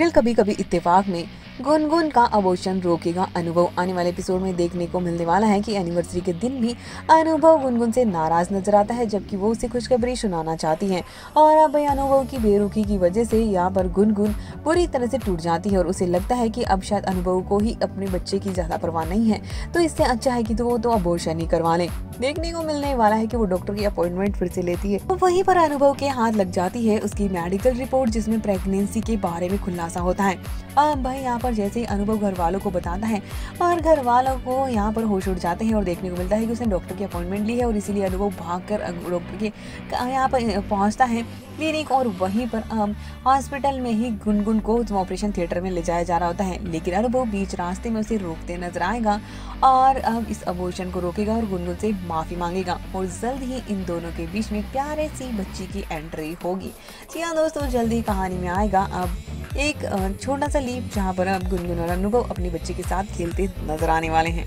Serial कभी कभी इत्तेफाक में गुनगुन का अबोशन रोकेगा अनुभव। आने वाले एपिसोड में देखने को मिलने वाला है कि एनिवर्सरी के दिन भी अनुभव गुनगुन से नाराज़ नज़र आता है, जबकि वो उसे खुशखबरी सुनाना चाहती है। और अब अनुभव की बेरुखी की वजह से यहाँ पर गुनगुन पूरी तरह से टूट जाती है और उसे लगता है कि अब शायद अनुभव को ही अपने बच्चे की ज़्यादा परवाह नहीं है। तो इससे अच्छा है कि तो वो तो अबोशन ही करवा ले। देखने को मिलने वाला है कि वो डॉक्टर की अपॉइंटमेंट फिर से लेती है। तो वहीं पर अनुभव के हाथ लग जाती है उसकी मेडिकल रिपोर्ट जिसमें प्रेगनेंसी के बारे में खुलासा होता है। अब भाई, यहाँ पर जैसे अनुभव घर वालों को बताता है, और घर वालों को यहाँ पर होश उड़ जाते हैं और देखने को मिलता है कि उसने डॉक्टर की अपॉइंटमेंट ली है और इसीलिए अनुभव भाग कर डॉक्टर के यहाँ पर पहुँचता है क्लिनिक और वहीं पर हॉस्पिटल में ही गुनगुन को ऑपरेशन थिएटर में ले जाया जा रहा होता है। लेकिन अनुभव बीच रास्ते में उसे रोकते नज़र आएगा और अब इस अबोशन को रोकेगा और गुनगुन से माफ़ी मांगेगा और जल्द ही इन दोनों के बीच में प्यारे सी बच्ची की एंट्री होगी। जी हाँ दोस्तों, जल्दी कहानी में आएगा। अब एक छोटा सा लीप जहाँ पर आप गुनगुन और अनुभव अपने बच्चे के साथ खेलते नज़र आने वाले हैं।